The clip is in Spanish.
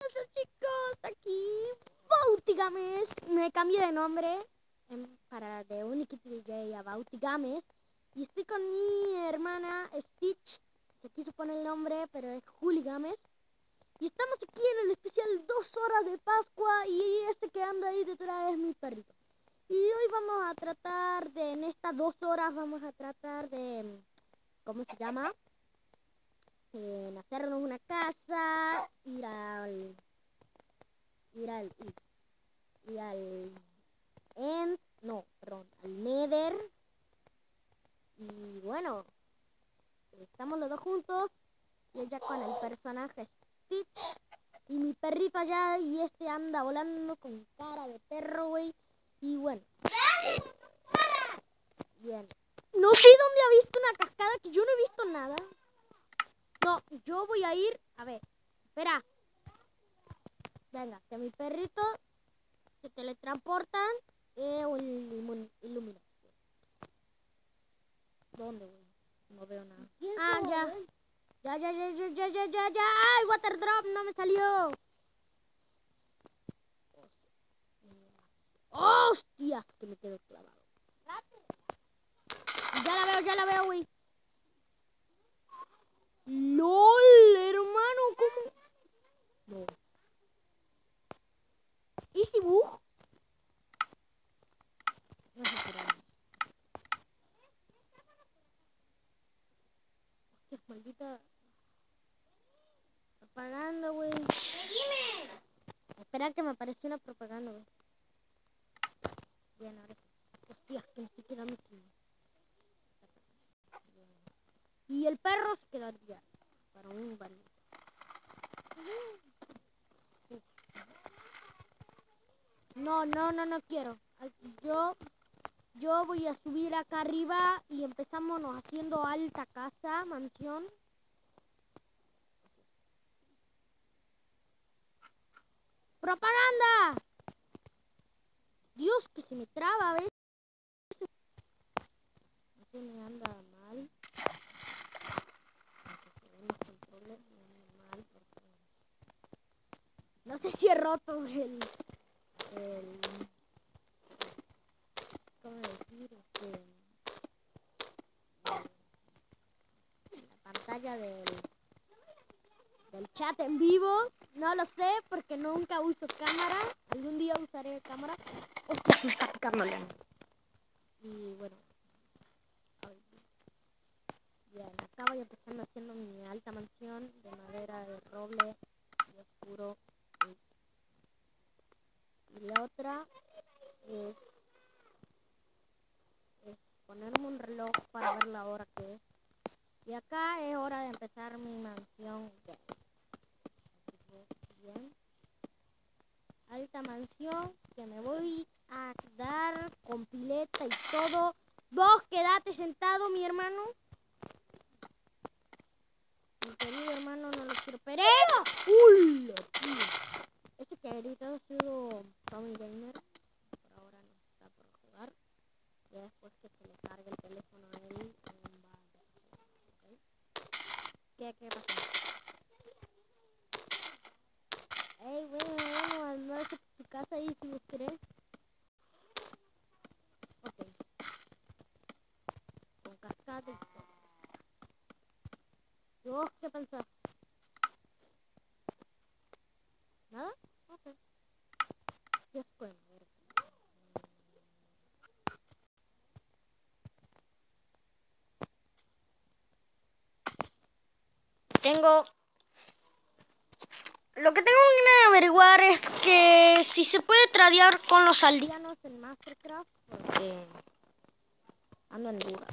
pasa chicos? Aquí Bautigames. Me cambié de nombre para de Unikit DJ a Bautigames. Y estoy con mi hermana Stitch. Se quiso poner el nombre, pero es Juli Gámez. Y estamos aquí en el especial dos horas de Pascua y este que anda ahí detrás es mi perrito. Y hoy vamos a tratar de, en estas dos horas vamos a tratar de, ¿cómo se llama? En hacernos una casa, ir al, ir al, ir, al End, no, perdón, al Nether. Y bueno, estamos los dos juntos y ella con el personaje Stitch y mi perrito allá y este anda volando con cara de perro, güey. Y bueno. No sé dónde ha visto una cascada que yo no he visto nada. No, yo voy a ir. A ver, espera. Venga, que mi perrito se teletransportan eh, o ilumin- ilumina. ¿Dónde, güey? No veo nada. Ah, ya. Ya, ya, ya, ya, ya, ya, ya, ya. ¡Ay, water drop! No me salió. ¡Hostia! Que me quedo clavado. Ya la veo, ya la veo, güey. LOL, hermano, ¿cómo? No. ¿Easy bug? No sé. Hostia, maldita. Propaganda, güey. Espera que me apareció una propaganda, güey. Bien, ahora. Hostia, que me siquiera me quedé. Y el perro se quedaría para un baño. No, no, no, no quiero. Yo, yo voy a subir acá arriba y empezamos haciendo alta casa, mansión. ¡Propaganda! Dios, que se me traba a veces. No se me anda mal. Aunque se ven los controles, me anda mal porque... Si he roto el... el ¿Cómo decir? Este, el- la pantalla del, del chat en vivo. No lo sé porque nunca uso cámara. Algún día usaré cámara. Hostia, me está picando. Y bueno. Bien, acá voy empezando haciendo mi alta mansión de madera de roble y oscuro. Y, la otra es, ponerme un reloj para ver la hora que es. Y acá es hora de empezar mi mansión. bien. Alta mansión que me voy a dar con pileta y todo. Vos quedate sentado, mi hermano. Mi querido hermano, no lo quiero. ¡Pero! ¡Uy! ¿Qué, qué pasa? Ey, bueno, bueno, almuerzo por tu casa ahí si vos querés. Ok. Con cascada y todo. ¿Y vos qué? Tengo... Lo que tengo que averiguar es que si se puede tradear con los aldeanos en Mastercraft, porque ando en duda.